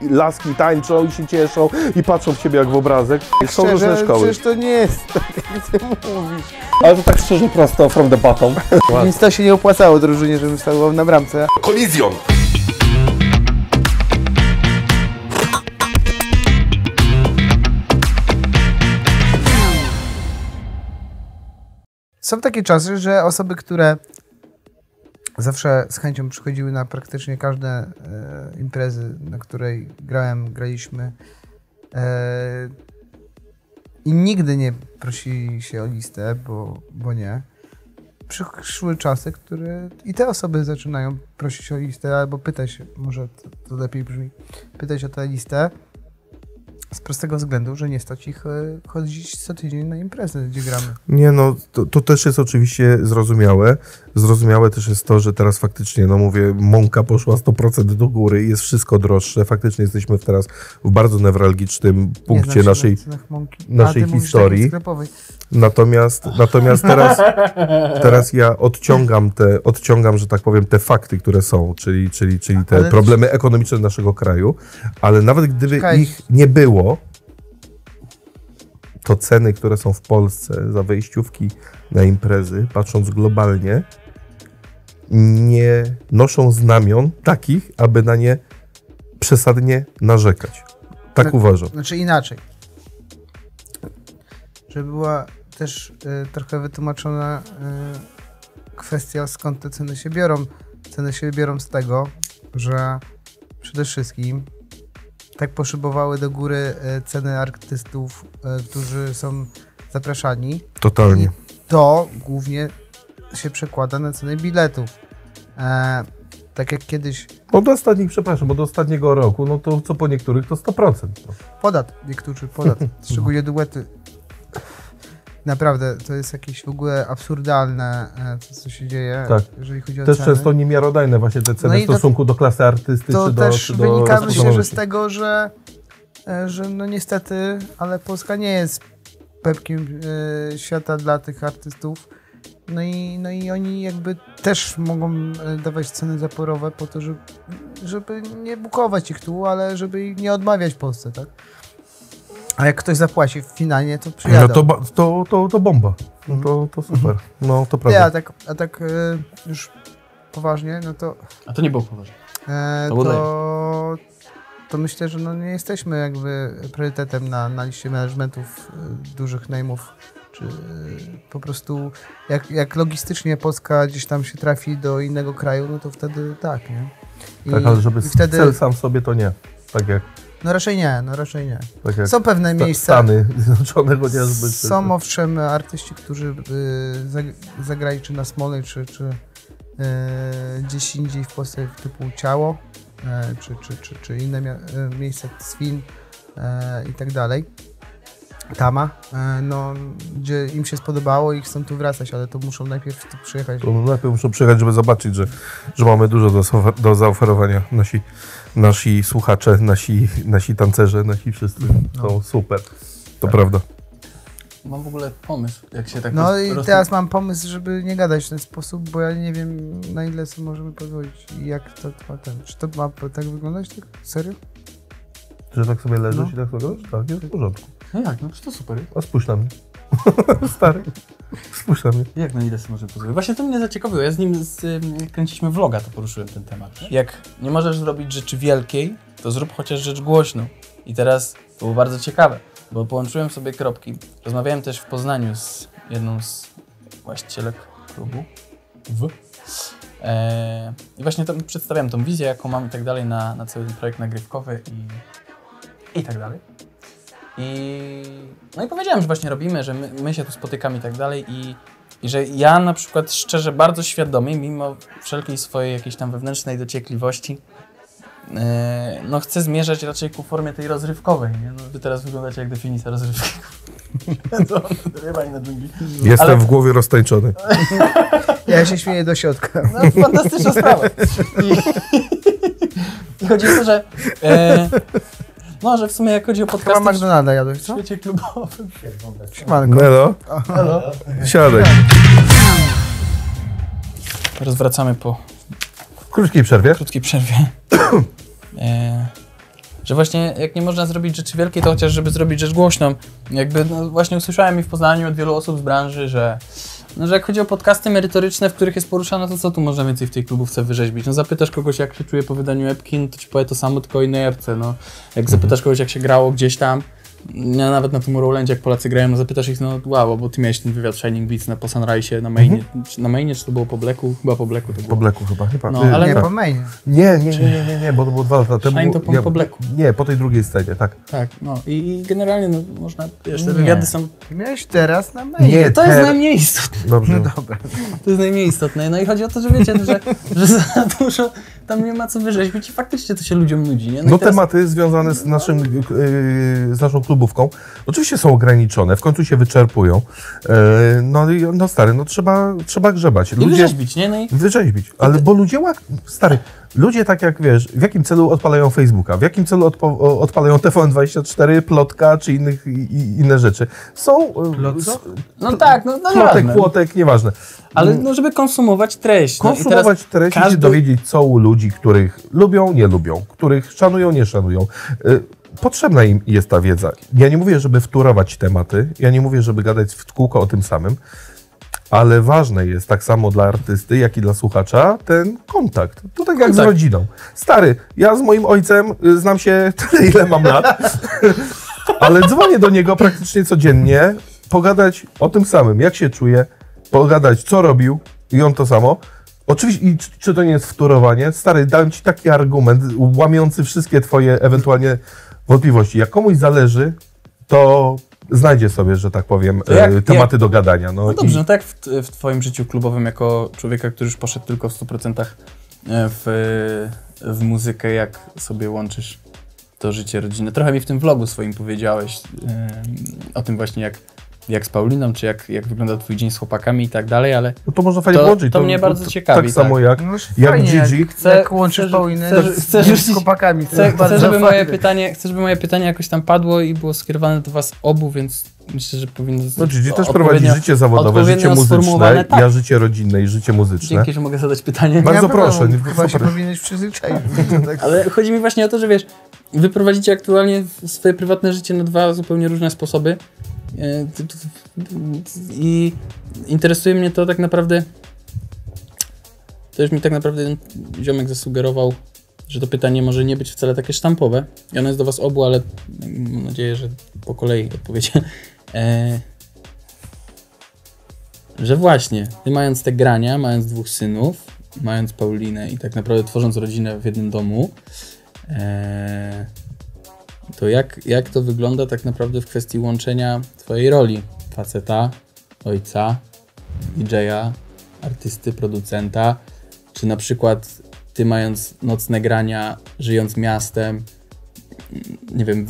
i laski tańczą i się cieszą i patrzą w siebie jak w obrazek. Są różne Szczerze, szkoły. przecież to nie jest tak, jak ty mówisz. Ale to tak szczerze prosto, from the bottom. Więc to się nie opłacało drużynie, żebym stał na bramce. Kolizjon! Są takie czasy, że osoby, które zawsze z chęcią przychodziły na praktycznie każde e, imprezy, na której grałem, graliśmy e, i nigdy nie prosili się o listę, bo, bo nie. Przyszły czasy, które i te osoby zaczynają prosić o listę albo pytać, może to, to lepiej brzmi, pytać o tę listę z prostego względu, że nie stać ich e, chodzić co tydzień na imprezy, gdzie gramy. Nie no, to, to też jest oczywiście zrozumiałe. Zrozumiałe też jest to, że teraz faktycznie, no mówię, mąka poszła 100% do góry i jest wszystko droższe. Faktycznie jesteśmy teraz w bardzo newralgicznym punkcie naszej... naszej historii. Natomiast, natomiast teraz, teraz ja odciągam te, odciągam, że tak powiem, te fakty, które są, czyli, czyli, czyli te problemy ekonomiczne naszego kraju, ale nawet gdyby ich nie było, to ceny, które są w Polsce za wejściówki na imprezy, patrząc globalnie, nie noszą znamion takich, aby na nie przesadnie narzekać. Tak Tak. uważam. Znaczy inaczej. Żeby była też y, trochę wytłumaczona y, kwestia, skąd te ceny się biorą. Ceny się biorą z tego, że przede wszystkim tak poszybowały do góry y, ceny artystów, y, którzy są zapraszani. Totalnie. I to głównie się przekłada na ceny biletów. E, tak jak kiedyś Od ostatnich, przepraszam, od ostatniego roku, no to co po niektórych to 100%. No. Podat, niektórzy podat, szczególnie duety. Naprawdę, to jest jakieś w ogóle absurdalne, e, to co się dzieje, Tak. jeżeli chodzi o Też ceny. często niemiarodajne właśnie te ceny No w to- stosunku do klasy artysty to czy do też czy do wynika myślę, że z tego, że, e, że no niestety, ale Polska nie jest pepkiem e, świata dla tych artystów. No i, no i oni jakby też mogą dawać ceny zaporowe po to, żeby, żeby nie bukować ich tu, ale żeby ich nie odmawiać Polsce, tak? A jak ktoś zapłaci finalnie, to przyjadą. No to, ba- to, to, to bomba. No to, to super. No to Nie, prawda. a tak, a tak e, już poważnie, no to, A to nie było poważne. e, To to, to myślę, że no nie jesteśmy jakby priorytetem na, na liście managementów e, dużych name'ów, czy e, po prostu jak, jak logistycznie Polska gdzieś tam się trafi do innego kraju, no to wtedy tak, nie? I, tak, ale żeby i wtedy, cel sam sobie to nie. Tak jak, no raczej nie, no raczej nie. tak Są pewne miejsca, Stany Zjednoczone chociażby. Są owszem artyści, którzy y, zag- zagrali czy na Smolnej, czy, czy y, gdzieś indziej w Polsce typu Ciało, y, czy, czy, czy, czy inne mia- y, miejsca, Swin y, i tak dalej. Tama, y, no, gdzie im się spodobało i chcą tu wracać, ale to muszą najpierw tu przyjechać. To najpierw muszą przyjechać, żeby zobaczyć, że, że mamy dużo do, do zaoferowania. Nasi, nasi słuchacze, nasi, nasi tancerze, nasi wszyscy No. są super. To prawda. Mam w ogóle pomysł, jak się tak No i roz- teraz mam pomysł, żeby nie gadać w ten sposób, bo ja nie wiem na ile sobie możemy pozwolić i jak to ma ten. Czy to ma tak wyglądać? Tak? Serio? Że tak sobie leżysz No. i tak robisz? Tak, jest w porządku. No jak, no przecież to super. A spójrz na mnie. Stary. Spójrz na mnie. Jak na ile sobie możemy pozwolić? Właśnie to mnie zaciekawiło. Ja z nim z, kręciliśmy vloga, to poruszyłem ten temat. Jak nie możesz zrobić rzeczy wielkiej, to zrób chociaż rzecz głośną. I teraz to było bardzo ciekawe, bo połączyłem sobie kropki. Rozmawiałem też w Poznaniu z jedną z właścicielek klubu w. Eee, I właśnie to przedstawiałem tą wizję, jaką mam i tak dalej na, na cały ten projekt nagrywkowy i, i tak dalej. I, no i powiedziałem, że właśnie robimy, że my, my się tu spotykamy i tak dalej i, i że ja na przykład szczerze bardzo świadomie, mimo wszelkiej swojej jakiejś tam wewnętrznej dociekliwości, e, no chcę zmierzać raczej ku formie tej rozrywkowej, nie? No, wy teraz wyglądacie jak definicja rozrywki. to na dżungli. Jestem Ale- w głowie roztańczony. Ja się śmieję do środka. No, fantastyczna sprawa. I, I chodzi o to, że e, no, że w sumie jak chodzi o Chyba podcasty w McDonalda jadłeś, co? świecie klubowym, Siemanko. Nelo, Halo? siadaj. Rozwracamy po W krótkiej przerwie. krótkiej przerwie. E, że właśnie jak nie można zrobić rzeczy wielkiej, to chociaż żeby zrobić rzecz głośną. Jakby no, właśnie usłyszałem i w Poznaniu od wielu osób z branży, że no, że jak chodzi o podcasty merytoryczne, w których jest poruszane, to co tu można więcej w tej klubówce wyrzeźbić? No zapytasz kogoś, jak się czuje po wydaniu epki, no to ci powie to samo, tylko o innej epce, no. Jak zapytasz kogoś, jak się grało gdzieś tam, ja nawet na tym Tomorrowlandzie, jak Polacy grają, no zapytasz ich, no wow, bo ty miałeś ten wywiad Shining Beats na, po Sunrise na mainie, czy na mainie, czy to było po Blacku? Chyba po Blacku to Po było. Blacku chyba, chyba. No, ale- Nie, tak. po mainie. nie, nie, nie, nie, nie, nie, bo to było dwa lata temu. Shine to po- ja- po Blacku. Nie, po tej drugiej scenie, tak. Tak, no i, i generalnie no, można, wiesz, te wywiady są... Miałeś teraz na mainie. Nie, To jest ter- najmniej istotne. Dobrze. No dobra. To jest najmniej istotne. No i chodzi o to, że wiecie, że, że za dużo tam nie ma co wyrzeźbić i faktycznie to się ludziom nudzi, nie? No i teraz- tematy związane z, naszym, yy, z naszą klubówką oczywiście są ograniczone, w końcu się wyczerpują. Yy, no i no stary, no trzeba, trzeba grzebać. I Ludzie wyrzeźbić, nie? No i wyrzeźbić, ale bo ludzie łak... Stary, ludzie tak jak wiesz, w jakim celu odpalają Facebooka, w jakim celu odpo- odpalają TVN24, Plotka czy innych, i, i inne rzeczy. Są... yy, Plot co? s- no tak, no, no Plotek, nieważne. płotek, nieważne. Ale no, żeby konsumować treść. No, i Konsumować teraz treści, każdy- się dowiedzieć, co u ludzi, których lubią, nie lubią, których szanują, nie szanują. Y, Potrzebna im jest ta wiedza. Ja nie mówię, żeby wturować tematy, ja nie mówię, żeby gadać w kółko o tym samym, ale ważne jest tak samo dla artysty, jak i dla słuchacza ten kontakt. To tak jak z rodziną. Stary, ja z moim ojcem y, znam się tyle, ile mam lat, ale dzwonię do niego praktycznie codziennie, pogadać o tym samym, jak się czuje, pogadać, co robił i on to samo. Oczywiście, i czy, czy to nie jest wtórowanie? Stary, dałem ci taki argument, łamiący wszystkie twoje ewentualnie wątpliwości. Jak komuś zależy, to znajdzie sobie, że tak powiem, To jak- e, tematy do gadania. No, No dobrze, no i, tak jak w, w twoim życiu klubowym jako człowieka, który już poszedł tylko w 100% w, w muzykę, jak sobie łączysz to życie rodzinne. Trochę mi w tym vlogu swoim powiedziałeś em, o tym właśnie jak, jak z Pauliną, czy jak, jak wygląda twój dzień z chłopakami i tak dalej, ale no to można fajnie to- włączyć. to mnie bardzo ciekawi, Tak samo tak. jak, No jak fajnie, Gigi. Jak, Chcę- jak łączysz chcę- Paulinę chcę- z, chcę z rzucić- chłopakami. To Chcę, chcę, żeby moje pytanie, chcę, żeby moje pytanie jakoś tam padło i było skierowane do was obu, więc myślę, że powinno No zostać Gigi też prowadzi życie zawodowe, życie muzyczne, tak. ja życie rodzinne i życie muzyczne. Dzięki, że mogę zadać pytanie. Bardzo Ja proszę, nie- Chyba się powinieneś przyzwyczaić. Tak. Ale chodzi mi właśnie o to, że wiesz, wy prowadzicie aktualnie swoje prywatne życie na dwa zupełnie różne sposoby. E, I interesuje mnie to tak naprawdę. To już mi tak naprawdę ziomek zasugerował, że to pytanie może nie być wcale takie sztampowe. I ono jest do was obu, ale mam nadzieję, że po kolei odpowiecie. E, że właśnie, ty mając te grania, mając dwóch synów, mając Paulinę i tak naprawdę tworząc rodzinę w jednym domu, e, to jak, jak to wygląda tak naprawdę w kwestii łączenia twojej roli faceta, ojca, DJ-a, artysty, producenta, czy na przykład ty mając nocne grania, żyjąc miastem, nie wiem,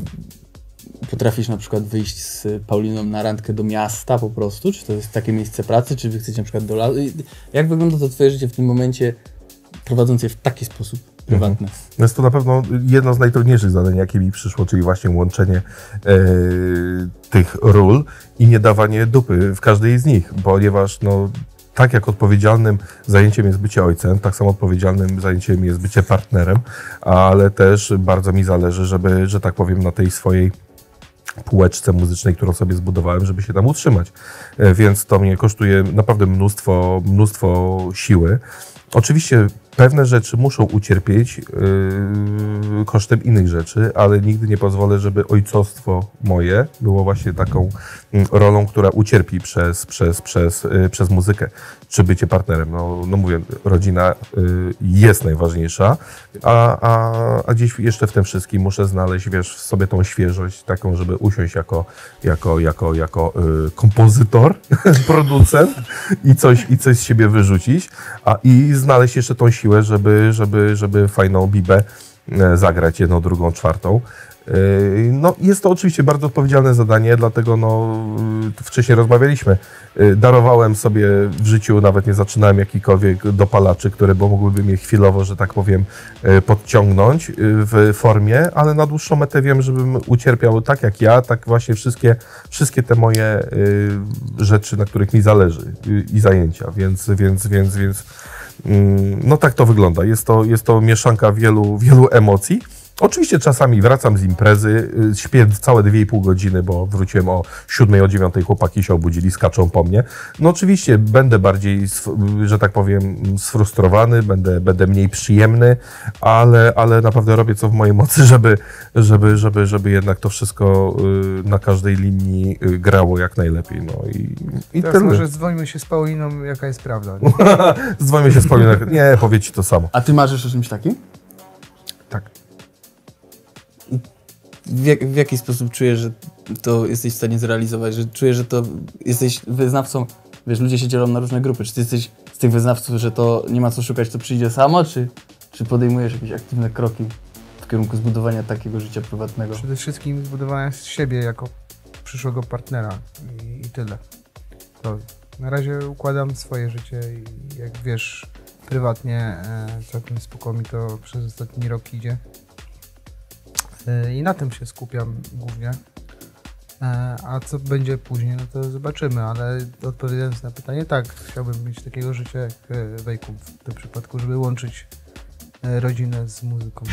potrafisz na przykład wyjść z Pauliną na randkę do miasta po prostu? Czy to jest takie miejsce pracy, czy wy chcecie na przykład do lasu? Jak wygląda to twoje życie w tym momencie, prowadząc je w taki sposób prywatny? Jest to na pewno jedno z najtrudniejszych zadań, jakie mi przyszło, czyli właśnie łączenie e, tych ról i nie dawanie dupy w każdej z nich, ponieważ no, tak jak odpowiedzialnym zajęciem jest bycie ojcem, tak samo odpowiedzialnym zajęciem jest bycie partnerem, ale też bardzo mi zależy, żeby, że tak powiem, na tej swojej półeczce muzycznej, którą sobie zbudowałem, żeby się tam utrzymać. E, Więc to mnie kosztuje naprawdę mnóstwo, mnóstwo siły. Oczywiście pewne rzeczy muszą ucierpieć yy, kosztem innych rzeczy, ale nigdy nie pozwolę, żeby ojcostwo moje było właśnie taką mm, rolą, która ucierpi przez, przez, przez, yy, przez muzykę, czy bycie partnerem. No, no mówię, rodzina yy, jest najważniejsza, a, a, a gdzieś jeszcze w tym wszystkim muszę znaleźć, wiesz, w sobie tą świeżość taką, żeby usiąść jako, jako, jako, jako yy, kompozytor, producent i coś, i coś z siebie wyrzucić, a i znaleźć jeszcze tą siłę, żeby, żeby, żeby fajną bibę e, zagrać jedną, drugą, czwartą. E, No, jest to oczywiście bardzo odpowiedzialne zadanie, dlatego no, y, wcześniej rozmawialiśmy. Y, Darowałem sobie w życiu, nawet nie zaczynałem jakikolwiek dopalaczy, które bo mogłyby mnie chwilowo, że tak powiem, podciągnąć w formie, ale na dłuższą metę wiem, żebym ucierpiał tak jak ja, tak właśnie wszystkie, wszystkie te moje rzeczy, na których mi zależy i zajęcia, więc, więc, więc, więc mm, no tak to wygląda. Jest to, jest to mieszanka wielu, wielu emocji, Oczywiście czasami wracam z imprezy, y, śpię całe 2,5 godziny, bo wróciłem o 7, o 9, chłopaki się obudzili, skaczą po mnie. No oczywiście będę bardziej, sf- że tak powiem, sfrustrowany, będę, będę mniej przyjemny, ale, ale naprawdę robię co w mojej mocy, żeby, żeby, żeby, żeby jednak to wszystko y, na każdej linii y, grało jak najlepiej. No i, i Teraz tyle. może dzwońmy się z Pauliną, jaka jest prawda. Dzwonię się z Pauliną. Nie, powie ci to samo. A ty marzysz o czymś takim? Tak. W, jak, w jaki sposób czujesz, że to jesteś w stanie zrealizować? Że czujesz, że to jesteś wyznawcą? Wiesz, ludzie się dzielą na różne grupy. Czy ty jesteś z tych wyznawców, że to nie ma co szukać, to przyjdzie samo, czy, czy podejmujesz jakieś aktywne kroki w kierunku zbudowania takiego życia prywatnego? Przede wszystkim zbudowania siebie jako przyszłego partnera i, i tyle. To na razie układam swoje życie i jak wiesz, prywatnie e, całkiem spoko mi to przez ostatni rok idzie. E, I na tym się skupiam głównie. E, a co będzie później, no to zobaczymy, ale odpowiadając na pytanie, tak, chciałbym mieć takiego życia jak e, Wejku w tym przypadku, żeby łączyć e, rodzinę z muzyką.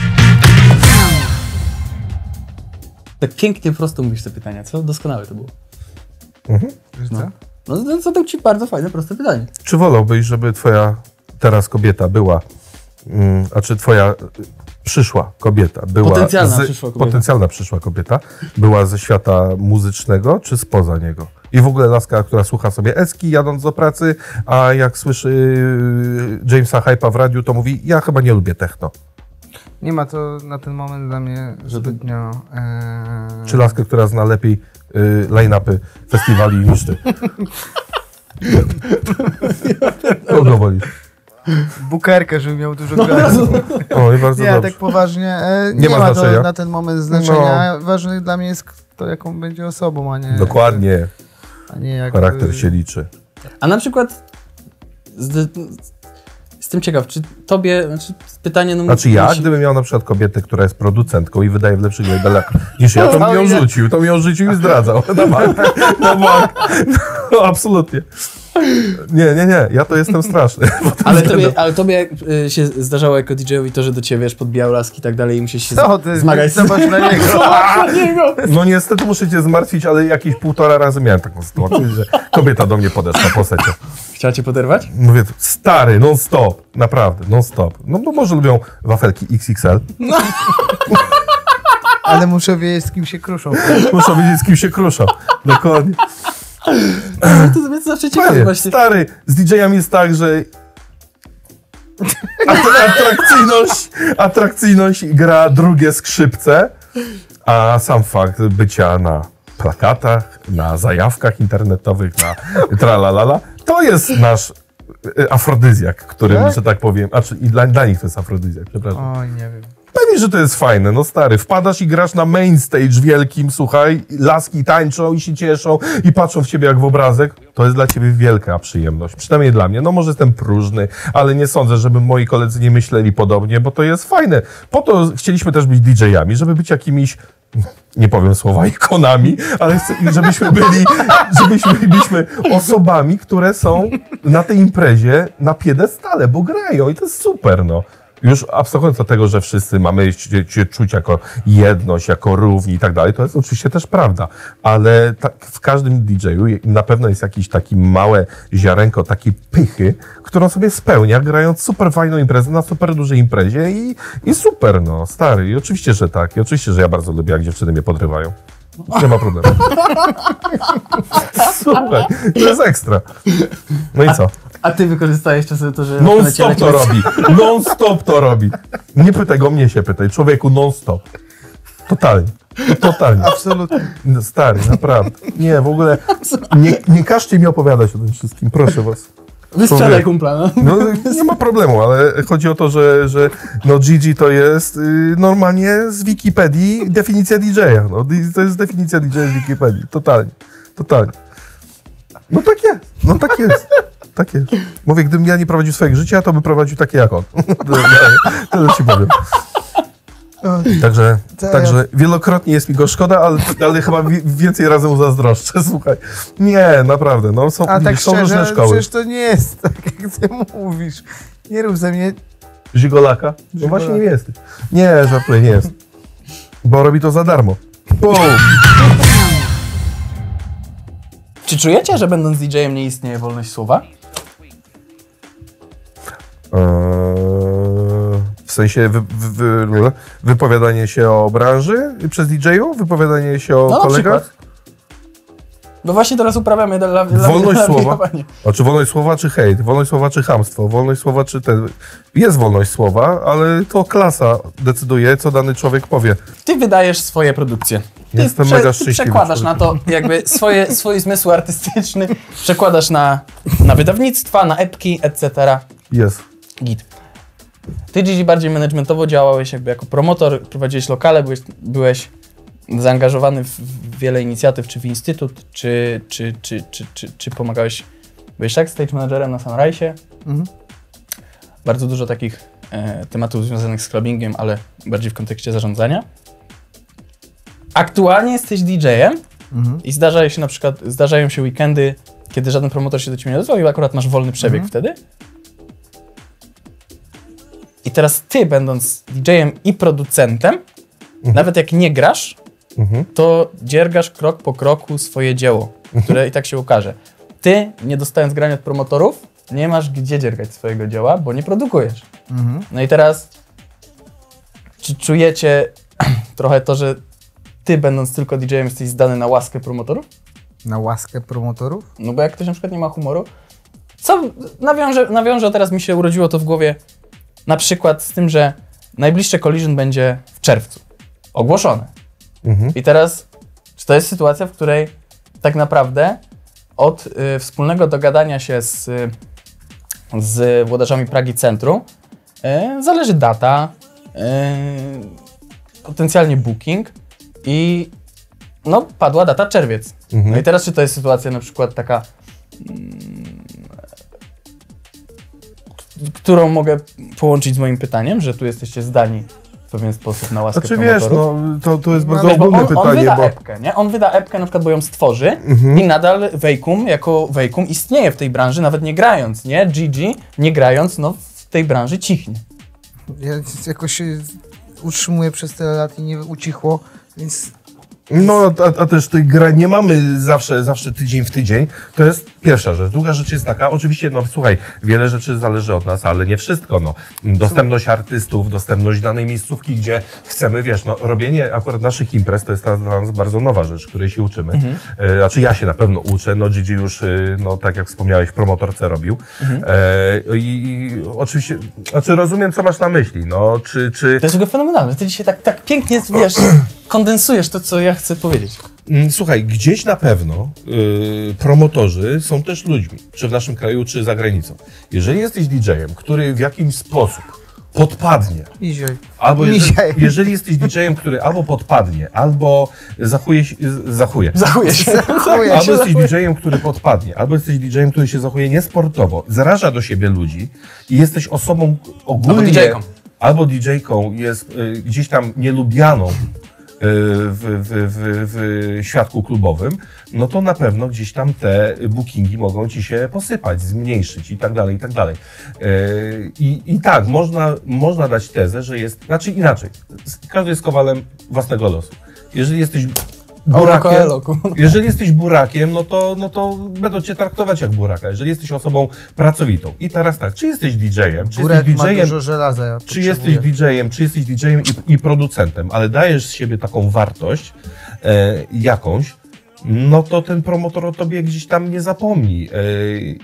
Tak pięknie prosto mówisz te pytania, co? Doskonałe to było. Wiesz No. co? No to zadam ci bardzo fajne, proste pytanie. Czy wolałbyś, żeby twoja teraz kobieta była, a czy twoja y, przyszła kobieta była... Potencjalna przyszła kobieta. Potencjalna przyszła kobieta była ze świata muzycznego, czy spoza niego? I w ogóle laska, która słucha sobie Eski jadąc do pracy, a jak słyszy y, Jamesa Hype'a w radiu, to mówi, ja chyba nie lubię techno. Nie ma to na ten moment dla mnie zbytnio. E, Czy laskę, która zna lepiej y, line-upy festiwali niż ty? Kogo wolisz? Bukerkę, żeby miał dużo grać. O, i bardzo Nie, dobrze. tak poważnie. E, Nie nie, ma ma, znaczenia. No. to na ten moment znaczenia. Ważne dla mnie jest to, jaką będzie osobą, a nie. Dokładnie, A nie jak, charakter się liczy. A na przykład z, jestem ciekaw, czy tobie, znaczy pytanie no Znaczy ja, musi- gdybym miał na przykład kobietę, która jest producentką i wydaje w lepszych labelach niż ja, to bym ją rzucił, to bym ją rzucił i zdradzał. Bank, na bank. No, absolutnie. Nie, nie, nie, ja to jestem straszny. Ale tobie, ale tobie y, się zdarzało jako DJ-owi to, że do ciebie wiesz, podbijał laski i tak dalej i musisz się Co ty? zmagać z Zobacz na niego. No niestety muszę cię zmartwić, ale jakieś półtora razy miałem taką sytuację, że kobieta do mnie podeszła po secie. Chciała cię poderwać? Mówię, stary, non stop, naprawdę, non stop. No bo może lubią wafelki XXL, Ale muszę wiedzieć, z kim się kruszą. muszą wiedzieć, z kim się kruszą. Dokładnie. No to jest zawsze ciekawe właśnie. stary, z DJ-ami jest tak, że At- atrakcyjność, atrakcyjność gra drugie skrzypce, a sam fakt bycia na plakatach, na zajawkach internetowych, na tralalala, to jest nasz e, afrodyzjak, którym, Tak? że tak powiem, a czy, i dla, dla nich to jest afrodyzjak, przepraszam. Oj, nie wiem. Pewnie, że to jest fajne, no stary, wpadasz i grasz na main stage wielkim, słuchaj, laski tańczą i się cieszą i patrzą w ciebie jak w obrazek, to jest dla ciebie wielka przyjemność, przynajmniej dla mnie, no może jestem próżny, ale nie sądzę, żeby moi koledzy nie myśleli podobnie, bo to jest fajne. Po to chcieliśmy też być DJ-ami, żeby być jakimiś nie powiem słowa ikonami, ale żebyśmy byli, żebyśmy byliśmy osobami, które są na tej imprezie na piedestale, bo grają i to jest super, no. Już abstrahując od tego, że wszyscy mamy się, czuć jako jedność, jako równi i tak dalej, to jest oczywiście też prawda, ale tak w każdym DJ-u na pewno jest jakieś takie małe ziarenko takiej pychy, którą sobie spełnia, grając super fajną imprezę na super dużej imprezie i, i super, no, stary. I oczywiście, że tak. I oczywiście, że ja bardzo lubię, jak dziewczyny mnie podrywają. Nie ma problemu. Słuchaj, to jest ekstra. No i co? A ty wykorzystałeś czasem to, że... Non stop to robi. Non stop to robi. Nie pytaj go, mnie się pytaj. Człowieku, non stop. Totalnie. Totalnie. Absolutnie. No, Stary, naprawdę. Nie, w ogóle nie, nie każcie mi opowiadać o tym wszystkim, proszę was. Człowiek. kumpla, no. No, nie ma problemu, ale chodzi o to, że, że no Gigi to jest y, normalnie z Wikipedii definicja DJ-a. No, to jest definicja DJ z Wikipedii. Totalnie. Totalnie. No tak jest. No tak jest. Tak jest. Mówię, gdybym ja nie prowadził swojego życia, to by prowadził takie jak on. Tyle ci powiem. Także, To także wielokrotnie jest mi go szkoda, ale, ale chyba wi- więcej razy mu zazdroszczę. Słuchaj. Nie, naprawdę. No, są, A tak są różne szczerze, szkoły. przecież to nie jest tak, jak ty mówisz. Nie rób ze mnie... Żigolaka? No Żigolaka. właśnie nie jesteś. Nie, żartuję, nie jest. Bo robi to za darmo. Boom. Czy czujecie, że będąc DJ-em nie istnieje wolność słowa? Eee, w sensie wy, wy, wy, wypowiadanie się o branży przez DJ-ów? Wypowiadanie się o No kolegach? No właśnie teraz uprawiamy dla, dla Wolność dla słowa? A czy wolność słowa, czy hejt? Wolność słowa, czy chamstwo? Wolność słowa, czy ten... Jest wolność słowa, ale to klasa decyduje, co dany człowiek powie. Ty wydajesz swoje produkcje. Ty, Jestem prze- mega ty szczęśliwy przekładasz na to jakby swoje, swój zmysł artystyczny, przekładasz na, na wydawnictwa, na epki, etc. Jest. Git. Ty Gigi bardziej managementowo działałeś jakby jako promotor, prowadziłeś lokale, byłeś, byłeś zaangażowany w wiele inicjatyw, czy w instytut, czy, czy, czy, czy, czy, czy pomagałeś, byłeś tak stage managerem na Sunrise. Mhm. Bardzo dużo takich e, tematów związanych z clubbingiem, ale bardziej w kontekście zarządzania. Aktualnie jesteś DJ-em Mhm. i zdarzają się na przykład, zdarzają się weekendy, kiedy żaden promotor się do ciebie nie odezwał i akurat masz wolny przebieg wtedy. I teraz ty, będąc DJ-em i producentem, nawet jak nie grasz, Mhm. to dziergasz krok po kroku swoje dzieło, które i tak się ukaże. Ty, nie dostając grania od promotorów, nie masz gdzie dziergać swojego dzieła, bo nie produkujesz. Mhm. No i teraz, czy czujecie trochę to, że ty, będąc tylko DJ-em, jesteś zdany na łaskę promotorów? Na łaskę promotorów? No bo jak ktoś na przykład nie ma humoru, co nawiążę, nawiążę teraz mi się urodziło to w głowie na przykład z tym, że najbliższe collision będzie w czerwcu. Ogłoszone. Mhm. I teraz, czy to jest sytuacja, w której tak naprawdę od y, wspólnego dogadania się z, y, z włodarzami Pragi Centrum y, zależy data, y, potencjalnie booking i no, padła data czerwiec. Mhm. No i teraz, czy to jest sytuacja na przykład taka, mm, którą mogę połączyć z moim pytaniem, że tu jesteście zdani w pewien sposób na łaskę Znaczy wiesz, no to, to jest No, bardzo bo ogólne on, on pytanie, wyda bo... epkę, nie? On wyda epkę, na przykład, bo ją stworzy Mhm. i nadal Wejkum jako Wejkum istnieje w tej branży, nawet nie grając, nie? GG nie grając, no w tej branży cichnie. Ja jakoś się utrzymuję przez tyle lat i nie ucichło, więc No, a, a też tej gra nie mamy zawsze, zawsze tydzień w tydzień. To jest pierwsza rzecz. Druga rzecz jest taka, oczywiście, no słuchaj, wiele rzeczy zależy od nas, ale nie wszystko. No. Dostępność artystów, dostępność danej miejscówki, gdzie chcemy, wiesz, no, robienie akurat naszych imprez to jest dla nas bardzo nowa rzecz, której się uczymy. E, znaczy ja się na pewno uczę, no Gigi już, e, no tak jak wspomniałeś, w promotorce robił. E, i, I oczywiście, znaczy rozumiem, co masz na myśli, no, czy, czy... To jest w ogóle fenomenalne. Ty dzisiaj tak, tak pięknie, wiesz, kondensujesz to, co ja chcę powiedzieć. Mm, Słuchaj, gdzieś na pewno y, promotorzy są też ludźmi, czy w naszym kraju, czy za granicą. Jeżeli jesteś DJ-em, który w jakimś sposób podpadnie, Misioj. albo jeżeli, jeżeli jesteś DJ-em, który albo podpadnie, albo zachuje się, zachuje, Zachuje się. Zachuję albo się. jesteś DJ-em, który podpadnie, albo jesteś DJ-em, który się zachuje niesportowo, zaraża do siebie ludzi i jesteś osobą ogólnie... Albo DJ-ką. Albo DJ-ką jest y, gdzieś tam nielubianą w, w, w świadku klubowym, no to na pewno gdzieś tam te bookingi mogą ci się posypać, zmniejszyć i tak dalej, i tak dalej. Y, I, i tak, można, można dać tezę, że jest, znaczy inaczej, każdy jest kowalem własnego losu. Jeżeli jesteś burakiem, Koeloku. jeżeli jesteś burakiem, no to, no to będą cię traktować jak buraka. Jeżeli jesteś osobą pracowitą. I teraz tak, czy jesteś DJ-em, czy Burek jesteś ma DJ-em, dużo żelaza. Ja czy jesteś DJ-em, czy jesteś DJ-em i, i producentem, ale dajesz z siebie taką wartość e, jakąś, no to ten promotor o tobie gdzieś tam nie zapomni. E,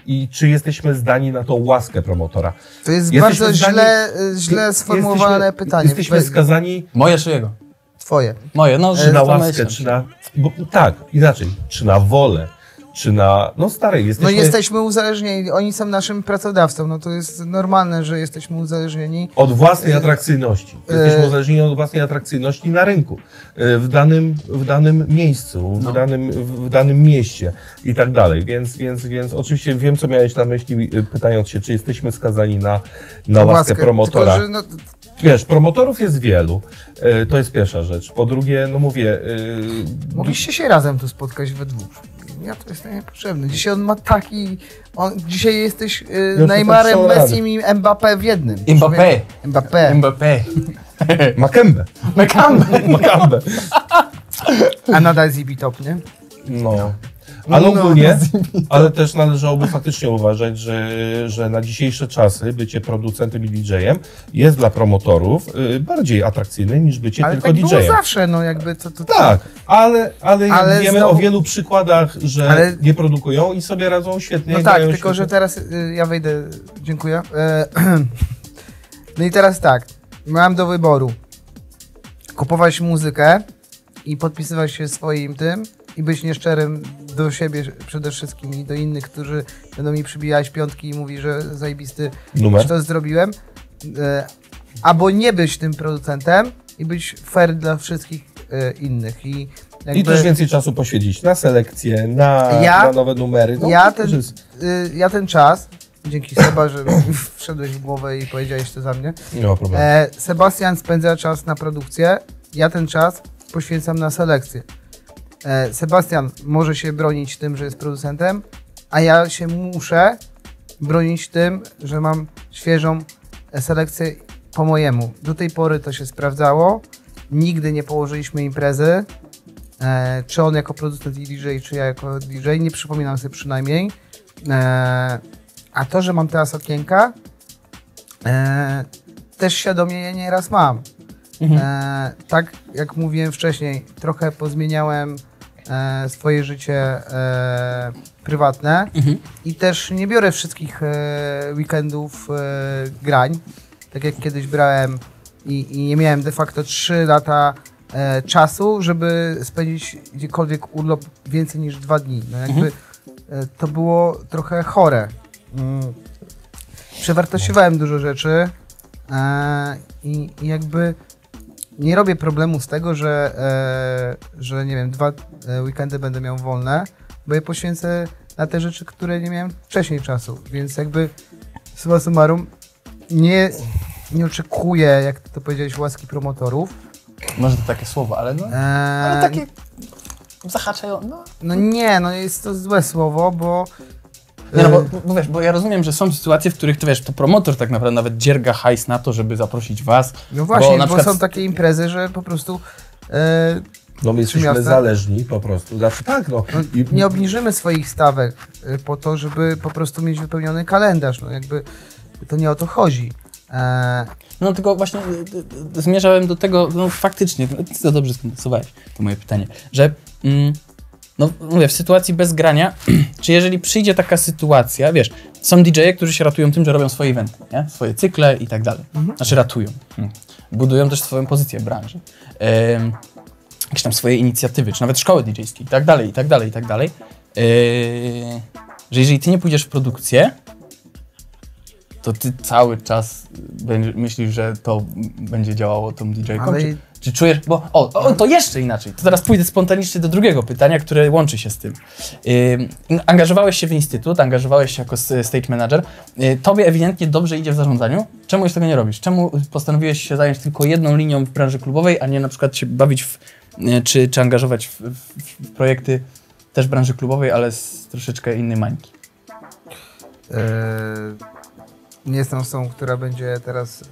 I czy jesteśmy zdani na tą łaskę promotora? To jest Jesteśmy bardzo zdani- źle, y, źle sformułowane jesteśmy, pytanie. Jesteśmy skazani Moje czy jego? Twoje. Moje, no, czy na to łaskę, czy na... Bo, tak, inaczej, czy na wolę, czy na... No stary, No jesteśmy... jesteśmy uzależnieni, oni są naszym pracodawcą, no to jest normalne, że jesteśmy uzależnieni. Od własnej atrakcyjności. Jesteśmy e- uzależnieni od własnej atrakcyjności na rynku, e, w danym, w danym miejscu, No. w, danym, w danym mieście i tak dalej. Więc, więc, więc oczywiście wiem, co miałeś na myśli, e, pytając się, czy jesteśmy skazani na, na łaskę promotora. Tylko, że no, Wiesz, promotorów jest wielu, e, to jest pierwsza rzecz. Po drugie, no mówię, e, mogliście się razem tu spotkać we dwóch. Ja to jest niepotrzebne. Dzisiaj on ma taki... On, dzisiaj jesteś y, Neymarem, tak rady. Messim i Mbappé w jednym. Mbappé. Mbappé. Mbappé. Makembę. Mekambę. Makambę. A nadal jest top, nie? No. Ale ogólnie, ale też należałoby faktycznie uważać, że, że na dzisiejsze czasy bycie producentem i DJ-em jest dla promotorów y, bardziej atrakcyjne niż bycie Ale tylko tak było DJ-em. zawsze, no jakby to... to, to Tak, ale, ale, Ale wiemy znowu- o wielu przykładach, że Ale- nie produkują i sobie radzą świetnie. No tak, tylko świetnie. że teraz y, ja wejdę, dziękuję. E, No i teraz tak, miałem do wyboru kupować muzykę i podpisywać się swoim tym i być nieszczerym do siebie przede wszystkim i do innych, którzy będą mi przybijać piątki i mówi, że zajebisty Numer? że to zrobiłem. E, Albo nie być tym producentem i być fair dla wszystkich e, innych. I, jakby, I też więcej czasu poświęcić na selekcję, na, Ja- na nowe numery. No, ja ten- jest- y, ja ten czas, dzięki Seba, że wszedłeś w głowę i powiedziałeś to za mnie. Nie ma problemu. E, Sebastian spędza czas na produkcję, ja ten czas poświęcam na selekcję. E, Sebastian może się bronić tym, że jest producentem, a ja się muszę bronić tym, że mam świeżą selekcję po mojemu. Do tej pory to się sprawdzało. Nigdy nie położyliśmy imprezy. E, czy on jako producent i DJ, czy ja jako DJ, nie przypominam sobie przynajmniej. E, a to, że mam teraz okienka, też świadomie je nieraz mam. E, tak jak mówiłem wcześniej, trochę pozmieniałem e, swoje życie e, prywatne i też nie biorę wszystkich e, weekendów e, grań, tak jak kiedyś brałem i, i nie miałem de facto 3 lata e, czasu, żeby spędzić gdziekolwiek urlop więcej niż dwa dni. No jakby e, to było trochę chore. Mm. Przewartościowałem dużo rzeczy i, i jakby nie robię problemu z tego, że, e, że nie wiem, dwa e, weekendy będę miał wolne, bo je poświęcę na te rzeczy, które nie miałem wcześniej czasu. Więc jakby summa summarum nie, nie oczekuję, jak ty to powiedziałeś, łaski promotorów. Może to takie słowo, ale no... E, Ale takie zahaczają, no... No nie, no jest to złe słowo, bo Nie, no bo, e, bo wiesz, bo ja rozumiem, że są sytuacje, w których to wiesz, to promotor tak naprawdę nawet dzierga hajs na to, żeby zaprosić was. no właśnie, bo bo, na przykład- są takie imprezy, że po prostu e, No my jesteśmy miasta? zależni po prostu. Znaczy tak, no. I, nie obniżymy swoich stawek y, po to, żeby po prostu mieć wypełniony kalendarz. No jakby to nie o to chodzi. E, No tylko właśnie y, zmierzałem do tego, no faktycznie, ty to dobrze skondensowałeś, to moje pytanie, że mm, no mówię, w sytuacji bez grania, czy jeżeli przyjdzie taka sytuacja, wiesz, są DJ-e, którzy się ratują tym, że robią swoje eventy, nie? swoje cykle i tak dalej. Znaczy ratują. Hmm. Budują też swoją pozycję w branży. Jakieś tam swoje inicjatywy, czy nawet szkoły DJ-skie i tak dalej, i tak dalej, i tak dalej. Yy, że jeżeli ty nie pójdziesz w produkcję, to ty cały czas myślisz, że to będzie działało tą DJ-ką? Ale- Czy, czy czujesz, bo o, o, to jeszcze inaczej. To teraz pójdę spontanicznie do drugiego pytania, które łączy się z tym. Ym, angażowałeś się w instytut, angażowałeś się jako stage manager. Yy, tobie ewidentnie dobrze idzie w zarządzaniu. Czemu już tego nie robisz? Czemu postanowiłeś się zająć tylko jedną linią w branży klubowej, a nie na przykład się bawić w, yy, czy, czy angażować w, w, projekty też branży klubowej, ale z troszeczkę innej mańki? e, nie jestem osobą, która będzie teraz e,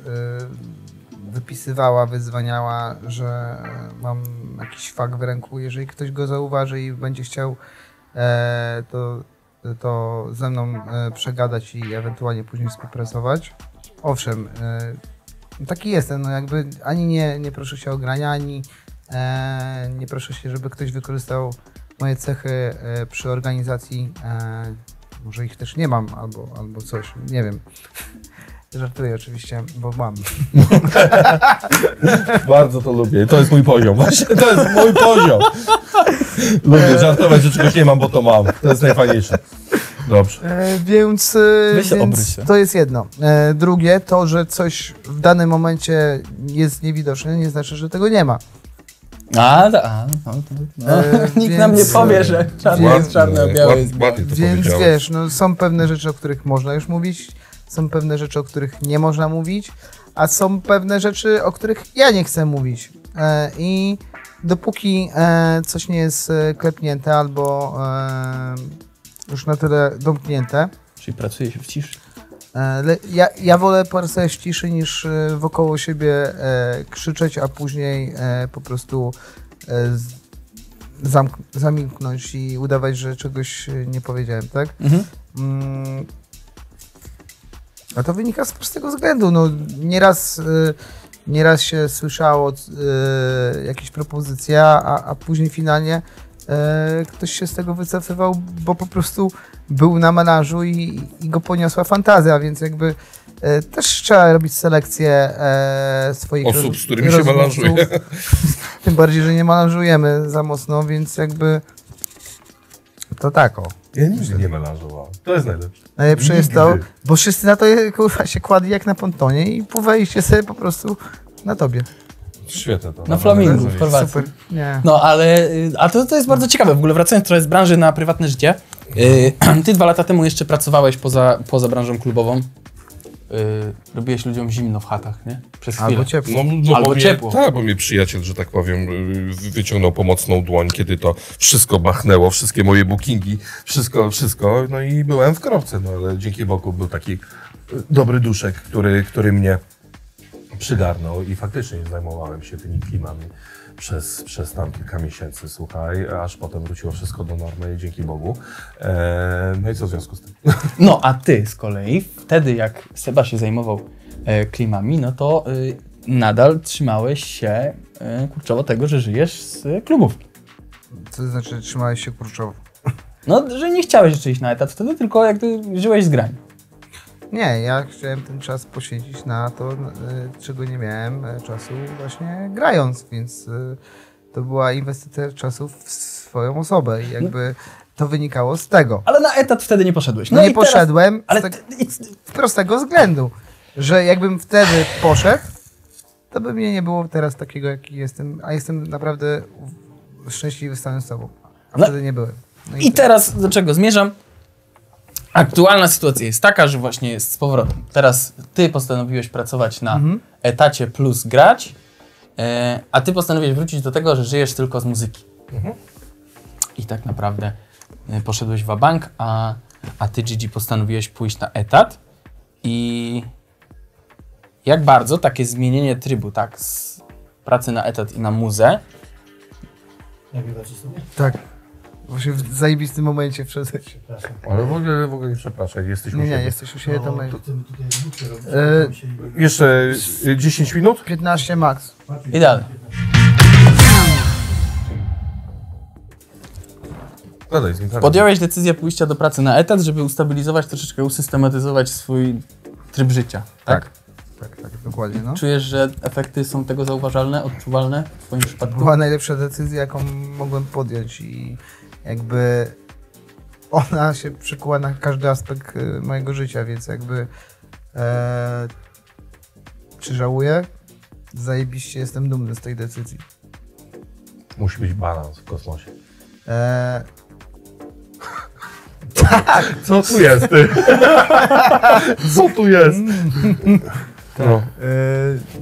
wypisywała, wyzwaniała, że mam jakiś fakt w ręku. Jeżeli ktoś go zauważy i będzie chciał e, to, to ze mną e, przegadać i ewentualnie później współpracować. Owszem, e, taki jestem, no jakby ani nie, nie proszę się o grania, ani nie proszę się, żeby ktoś wykorzystał moje cechy przy organizacji. Może ich też nie mam, albo, albo coś, nie wiem. Żartuję oczywiście, bo mam. Bardzo to lubię. To jest mój poziom. Właśnie to jest mój poziom. Lubię żartować, że czegoś nie mam, bo to mam. To jest najfajniejsze. Dobrze. E, więc e, więc to jest jedno. E, drugie, to, że coś w danym momencie jest niewidoczne, nie znaczy, że tego nie ma. A, da, a no, to, no. E, Nikt nam nie więc- powie, że czarne więc- jest czarne, a białe jest białe. Ładnie to Więc powiedziałeś. wiesz, no, są pewne rzeczy, o których można już mówić, są pewne rzeczy, o których nie można mówić, a są pewne rzeczy, o których ja nie chcę mówić. E, I dopóki e, coś nie jest e, klepnięte albo już na tyle domknięte, Czyli pracuje się w ciszy. Ja, ja wolę porozmawiać w ciszy niż wokoło siebie krzyczeć, a później po prostu z- zamk- zamilknąć i udawać, że czegoś nie powiedziałem, tak? Mhm. A to wynika z prostego względu. No, nieraz, y, nieraz się słyszało y, jakieś propozycje, a, a później finalnie y, ktoś się z tego wycofywał, bo po prostu był na menażu i, i go poniosła fantazja, więc jakby y, też trzeba robić selekcję e, swoich Osób, roz- z którymi się melanżuje. Tym bardziej, że nie melanżujemy za mocno, więc jakby to tak o. Ja nigdy nie melanżowałem. To jest najlepsze. Najlepsze jest to, bo wszyscy na to kurwa, się kładli jak na pontonie i pływaliście sobie po prostu na tobie. Świetne to. Na flamingu w Chorwacji. Super. Nie. No, ale a to, to jest bardzo ciekawe. W ogóle wracając trochę z branży na prywatne życie. y, Ty dwa lata temu jeszcze pracowałeś poza, poza branżą klubową. Y, Robiłeś ludziom zimno w chatach, nie? Przez chwilę. Albo ciepło. No, no Albo bo mnie, ciepło. Tak, bo mnie przyjaciel, że tak powiem, y, wyciągnął pomocną dłoń, kiedy to wszystko machnęło, wszystkie moje bookingi, wszystko, wszystko, no i byłem w kropce, no ale dzięki Bogu był taki dobry duszek, który, który mnie przygarnął i faktycznie zajmowałem się tymi klimami przez, przez tam kilka miesięcy, słuchaj, aż potem wróciło wszystko do normy, dzięki Bogu. E, no i co w związku z tym? No, a ty z kolei, wtedy jak Seba się zajmował e, klimami, no to y, nadal trzymałeś się e, kurczowo tego, że żyjesz z klubów. Co to znaczy trzymałeś się kurczowo? No, że nie chciałeś jeszcze iść na etat wtedy, tylko jak ty żyłeś z grań. Nie, ja chciałem ten czas poświęcić na to, y, czego nie miałem y, czasu właśnie grając, więc y, to była inwestycja czasu w swoją osobę i jakby to wynikało z tego. Ale na etat wtedy nie poszedłeś. No, No nie i teraz- poszedłem Ale z, tak, i- z prostego względu, że jakbym wtedy poszedł, to by mnie nie było teraz takiego, jaki jestem, a jestem naprawdę szczęśliwy z samym sobą. A No. wtedy nie byłem. No I teraz do czego zmierzam? Aktualna sytuacja jest taka, że właśnie jest z powrotem. Teraz ty postanowiłeś pracować na Mhm. etacie plus grać, e, a ty postanowiłeś wrócić do tego, że żyjesz tylko z muzyki. I tak naprawdę e, poszedłeś w bank, a, a ty, Gigi, postanowiłeś pójść na etat. I jak bardzo takie zmienienie trybu, tak, z pracy na etat i na muzę, Tak. Właśnie w zajebistym momencie wszedłeś. Ale w ogóle, w ogóle nie przepraszaj, jesteś u Nie, nie, jesteś u siebie, to my... E, Jeszcze y, 10 minut? 15 max. idealnie. Gadaj z nim. gadaj. Podjąłeś decyzję pójścia do pracy na etat, żeby ustabilizować, troszeczkę usystematyzować swój tryb życia. Tak? Tak, tak, dokładnie, no. Czujesz, że efekty są tego zauważalne, odczuwalne w Twoim przypadku? Była najlepsza decyzja, jaką mogłem podjąć i jakby ona się przykuła na każdy aspekt e, mojego życia, więc jakby e, czy żałuję? Zajebiście jestem dumny z tej decyzji. Musi być balans w kosmosie. E, Co tu jest, ty? Co tu jest? No. E,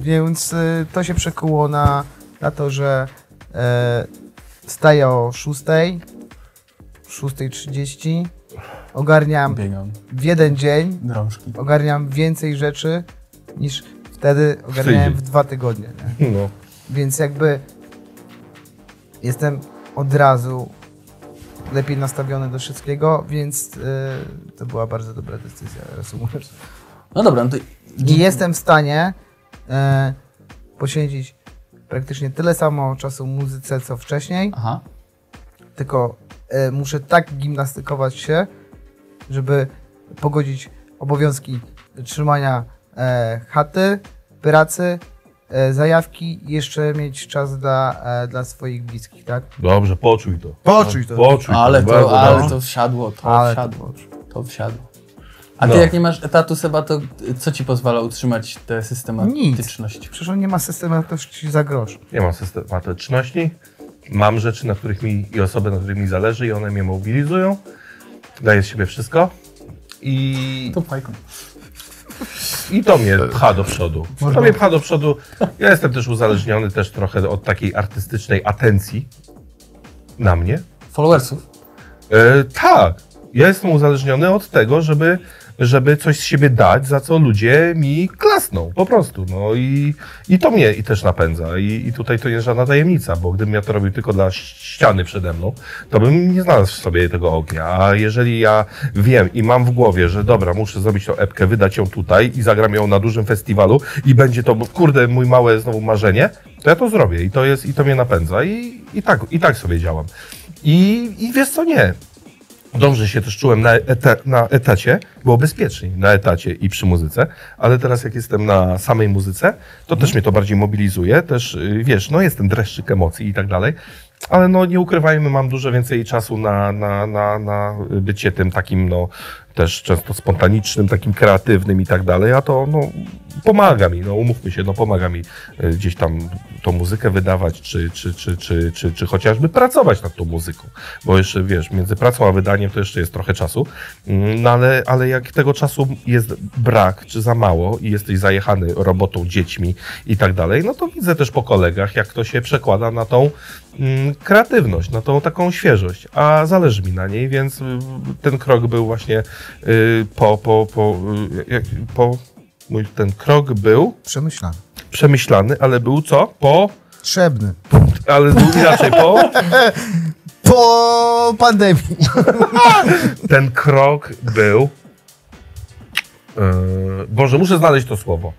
więc e, to się przekuło na, na to, że e, wstaję o 6, 6.30, ogarniam Biegam. w jeden dzień, Drążki. ogarniam więcej rzeczy niż wtedy ogarniałem w dwa tygodnie. Nie? no. Więc jakby jestem od razu lepiej nastawiony do wszystkiego, więc e, to była bardzo dobra decyzja, reasumując. No dobra, no to I jestem w stanie e, poświęcić praktycznie tyle samo czasu muzyce, co wcześniej, Aha. tylko muszę tak gimnastykować się, żeby pogodzić obowiązki trzymania e, chaty, pracy, e, zajawki i jeszcze mieć czas dla, e, dla swoich bliskich, tak? Dobrze, poczuj to. Poczuj to. Poczuj Ale bardzo to, ale to wsiadło, to Ale to wsiadło. To wsiadło. A ty No. jak nie masz etatu, Seba, to co ci pozwala utrzymać tę systematyczność? Przecież on nie ma systematyczności za grosz. Nie mam systematyczności. Mam rzeczy, na których mi i osoby, na których mi zależy i one mnie mobilizują. Daję z siebie wszystko. I, To fajko. I to mnie pcha do przodu. To mnie pcha do przodu. Ja jestem też uzależniony też trochę od takiej artystycznej atencji na mnie. Followersów? E, tak. Ja jestem uzależniony od tego, żeby żeby coś z siebie dać, za co ludzie mi klasną, po prostu. No i, i to mnie i też napędza. I, I tutaj to jest żadna tajemnica, bo gdybym ja to robił tylko dla ściany przede mną, to bym nie znalazł w sobie tego ognia. A jeżeli ja wiem i mam w głowie, że dobra, muszę zrobić tą epkę, wydać ją tutaj i zagram ją na dużym festiwalu i będzie to, kurde, mój małe znowu marzenie, to ja to zrobię i to jest, i to mnie napędza i, i tak, i tak sobie działam. I, i wiesz co, nie. Dobrze się też czułem na, eta, na etacie, było bezpieczniej na etacie i przy muzyce, ale teraz jak jestem na samej muzyce, to też mnie to bardziej mobilizuje, też y, wiesz, no jest ten dreszczyk emocji i tak dalej, ale no nie ukrywajmy, mam dużo więcej czasu na, na, na, na bycie tym takim, no też często spontanicznym, takim kreatywnym i tak dalej, a to no pomaga mi, no umówmy się, no pomaga mi y, gdzieś tam tą muzykę wydawać, czy, czy, czy, czy, czy, czy chociażby pracować nad tą muzyką, bo jeszcze wiesz, między pracą a wydaniem to jeszcze jest trochę czasu, Mm, no ale, ale jak tego czasu jest brak, czy za mało i jesteś zajechany robotą, dziećmi i tak dalej, no to widzę też po kolegach, jak to się przekłada na tą mm, kreatywność, na tą taką świeżość, a zależy mi na niej, więc y, ten krok był właśnie po, po, po, y, po mój ten krok był Przemyślany. przemyślany, ale był co? Po, Trzebny. ale był inaczej, po, Po pandemii. ten krok był, yy, Boże, muszę znaleźć to słowo.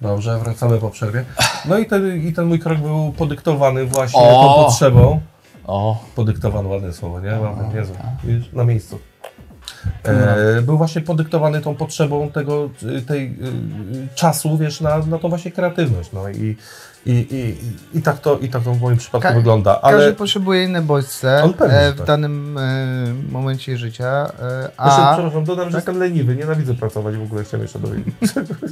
Dobrze, wracamy po przerwie. No i ten, i ten mój krok był podyktowany właśnie O! tą potrzebą. O, Podyktowany, ładne słowo, nie? Ładne, niezłe. Widzisz, na miejscu. E, był właśnie podyktowany tą potrzebą tego, y, tej y, y, czasu, wiesz, na, na tą właśnie kreatywność. No i, i, i, i, tak, to, i tak to w moim przypadku Ka- wygląda. Każdy Ale potrzebuje inne bodźce e, w tak. danym e, momencie życia. E, Jeszcze, a przepraszam, dodam, że jestem leniwy, nienawidzę pracować w ogóle, chciałem jeszcze dowiedzieć.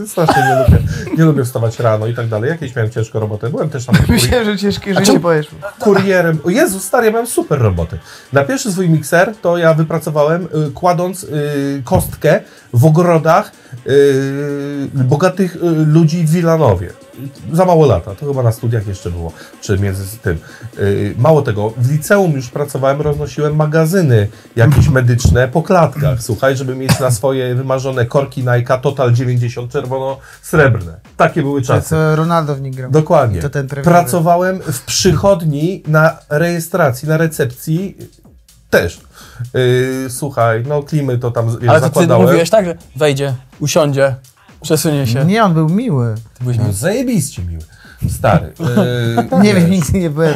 Strasznie nie lubię, nie lubię wstawać rano i tak dalej. Jakieś miałem ciężko robotę, byłem też tam myślałem, że ciężkie życie powiesz. kurierem. O Jezu, stary, ja miałem super roboty. Na pierwszy swój mikser to ja wypracowałem y, kładąc y, kostkę w ogrodach y, bogatych y, ludzi w Wilanowie. Za mało lata, to chyba na studiach jeszcze było, czy między tym. Y, mało tego, w liceum już pracowałem, roznosiłem magazyny jakieś medyczne po klatkach, słuchaj, żeby mieć na swoje wymarzone korki Nike Total 90 czerwono-srebrne. Takie były To czasy. co Ronaldo w nich grał. Dokładnie. To. Pracowałem w przychodni na rejestracji, na recepcji też. Yy, słuchaj, no klimy to tam ale to ty zakładałem. mówiłeś tak, że wejdzie, usiądzie, przesunie się. Nie, on był miły. Ty byłeś No, zajebiście miły. Stary. Yy, Nie wiem, nigdy nie byłem.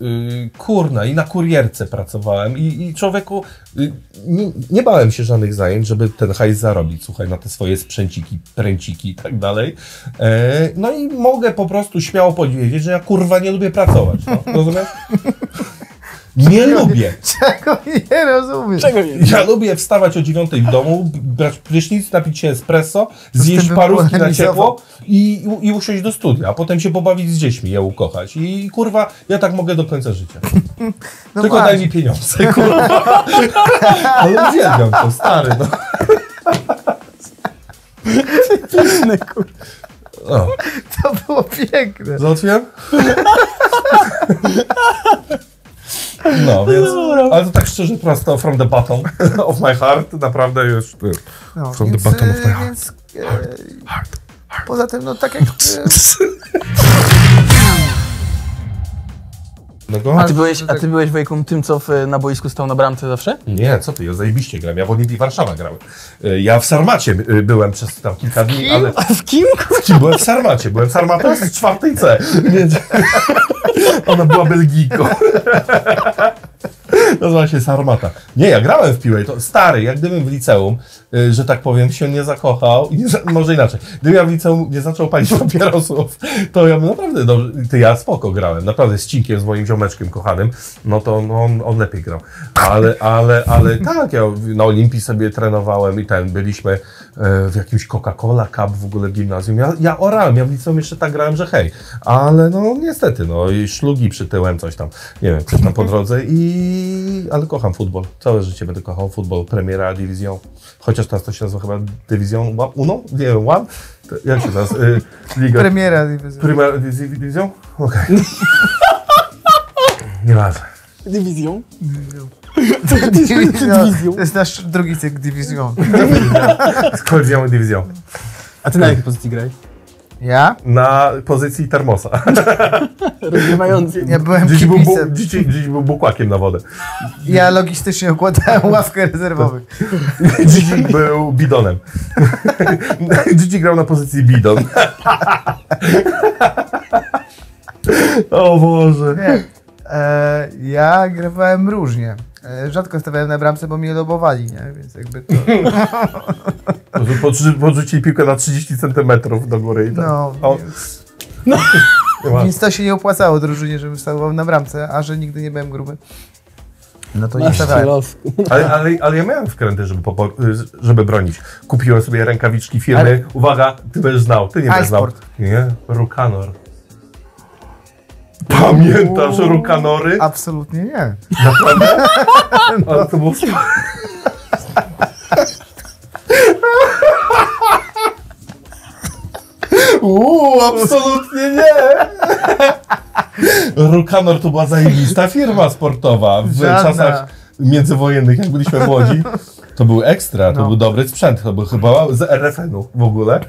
Yy, kurna, i na kurierce pracowałem i, i człowieku, yy, nie, nie bałem się żadnych zajęć, żeby ten hajs zarobić, słuchaj, na te swoje sprzęciki, pręciki i tak dalej. No i mogę po prostu śmiało powiedzieć, że ja kurwa nie lubię pracować, no, rozumiesz? Nie lubię. Czego nie rozumiem? Czego nie? Ja lubię wstawać o dziewiątej w domu, brać prysznic, napić się espresso, zjeść tym parówki na ciepło i, i usiąść do studia, a potem się pobawić z dziećmi, je ukochać. I kurwa, ja tak mogę do końca życia. No Tylko daj właśnie. mi pieniądze, kurwa. Ale uwielbiam to, stary, no. O, To było piękne. załatwiłem? No, więc, ale to tak szczerze, prosto from the bottom of my heart, naprawdę już, ty, No, From the więc, bottom of my e, heart. więc e, poza tym, no tak jak... E, No A ty byłeś, a ty byłeś Wejkum tym, co w, na boisku stał na bramce zawsze? Nie, co ty, ja zajebiście gram, ja w Olimpii Warszawa grałem. Y, Ja w Sarmacie y, byłem przez tam kilka dni, ale... A w kim? Byłem w Sarmacie, byłem w Sarmacie z czwartej C. Więc... Ona była Belgijką. Nazywa się Sarmata. Nie, ja grałem w piłę, to stary, jak gdybym w liceum, y, że tak powiem, się nie zakochał, nie, może inaczej, gdybym ja w liceum nie zaczął palić papierosów, to ja bym naprawdę dobrze, ty ja spoko grałem, naprawdę z Cinkiem, z moim ziomeczkiem kochanym, no to no, on, on lepiej grał. Ale, ale, ale tak, ja na Olimpii sobie trenowałem i ten, byliśmy w jakimś Coca-Cola Cup w ogóle w gimnazjum. Ja, ja orałem, ja w liceum jeszcze tak grałem, że hej, ale no niestety, no i szlugi przytyłem, coś tam, nie wiem, coś tam po drodze i... ale kocham futbol. Całe życie będę kochał futbol, Premiera, Division, chociaż teraz to się nazywa chyba One- Uno? Nie wiem, One? Jak się teraz? Y, Liga... premiera. Primera Division? Okej. Nieważne. Dywizją. Dywizją. To jest nasz drugi cykl Dywizją. Kolizją dywizją. A ty na jakiej pozycji grałeś? Ja? Na pozycji termosa. Rozgrywający. Ja byłem Dziś był, bu, dziś, dziś był bukłakiem na wodę. Ja logistycznie układałem ławkę rezerwowych. Dziś był bidonem. Dziś grał na pozycji bidon. O Boże. Nie. E, ja grywałem różnie. E, rzadko stawiałem na bramce, bo mnie lobowali, nie? Więc jakby to... Podrzu- Podrzucili piłkę na 30 cm do góry i tak. No, O, więc, ma. więc to się nie opłacało drużynie, żebym stawał na bramce, a że nigdy nie byłem gruby. No to nie stawiałem. los. ale, ale, ale ja miałem wkręty, żeby, popo- żeby bronić. Kupiłem sobie rękawiczki firmy. Ale- Uwaga, ty będziesz znał, ty nie będziesz znał. Nie, Rukanor. Pamiętasz. Rukanory? Absolutnie nie. Naprawdę? Ale to było super. Uuu, absolutnie nie! Rukanor to była zajebista firma sportowa w Żadna. czasach międzywojennych, jak byliśmy młodzi. To był ekstra, to No. był dobry sprzęt, to był chyba z RFN-u w ogóle.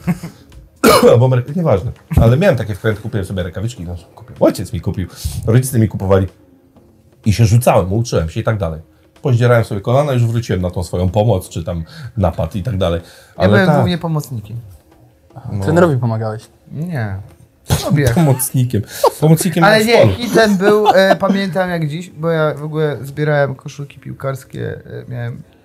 Albo Ameryka, nieważne. Ale miałem takie wkręty, kupiłem sobie rękawiczki, no, kupił. ojciec mi kupił, rodzice mi kupowali. I się rzucałem, uczyłem się i tak dalej. Pozdzierałem sobie kolana, już wróciłem na tą swoją pomoc, czy tam napad i tak dalej. Ja Ale byłem tak, głównie pomocnikiem. Trenerowi pomagałeś. Nie. Sobie. pomocnikiem. Pomocnikiem Ale nie, polu. hitem był, e, pamiętam jak dziś, bo ja w ogóle zbierałem koszulki piłkarskie, e, miałem kurwa, z 60.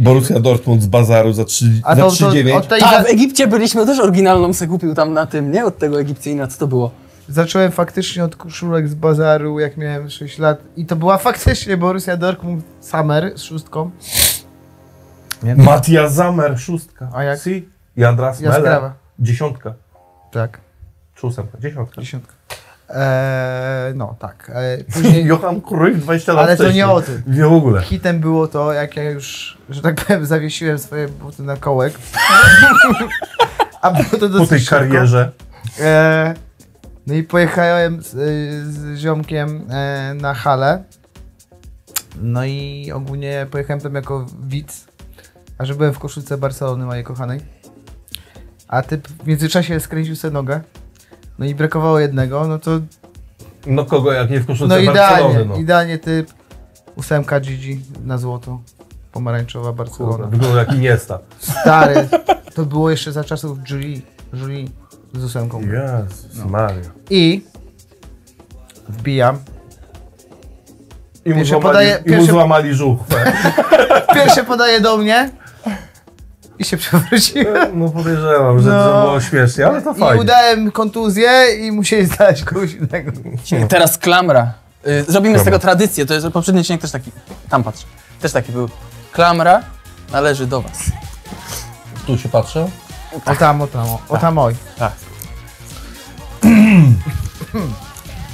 Borussia Dortmund z bazaru za 3 A za to, to 3,9. od tej A za... w Egipcie byliśmy, też oryginalną se kupił tam na tym, nie? Od tego Egipcjina, co to było? zacząłem faktycznie od koszulek z bazaru, jak miałem 6 lat. I to była faktycznie Borussia Dortmund Summer z szóstką. Matia Zamer, szóstka. A jak? Si. Jandras Mele, dziesiątka. Tak, Czy ósemka? Dziesiątka. dziesiątka. Eee, no tak. E, później, Johan Cruyff 20 lat ale to wcześniej. nie o tym. Nie w ogóle. Hitem było to, jak ja już, że tak powiem, zawiesiłem swoje buty na kołek. A było to Po dosyć tej szybko. karierze. E, no i pojechałem z, z ziomkiem e, na halę. No i ogólnie pojechałem tam jako widz, a że byłem w koszulce Barcelony mojej kochanej. A typ w międzyczasie skręcił sobie nogę. No i brakowało jednego, no to No kogo jak nie w koszulce no idealnie, no. idealnie typ. Ósemka Gigi na złoto. Pomarańczowa Barcelona. wygląda jak Iniesta. Stary, to było jeszcze za czasów Julie, Julie z ósemką. Jezus No. Maria. I wbijam. I mu Pierwsze złamali, podaje- i mu pierwsze- złamali żuchwę. Pierwsze podaje do mnie i się przewróciłem. No podejrzewam, że, No. że było śmiesznie, ale to I fajnie. udałem kontuzję i musieli znaleźć kogoś innego. Teraz klamra. Y, Zrobimy z Klamra. tego tradycję, to jest poprzedni odcinek też taki, tam patrz, też taki był. Klamra należy do was. Tu się patrzę. O tam, o tam, o, o tam oj. Tak.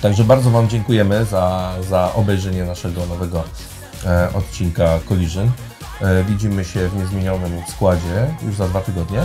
Także bardzo Wam dziękujemy za, za obejrzenie naszego nowego e, odcinka Collision. E, widzimy się w niezmienionym składzie już za dwa tygodnie.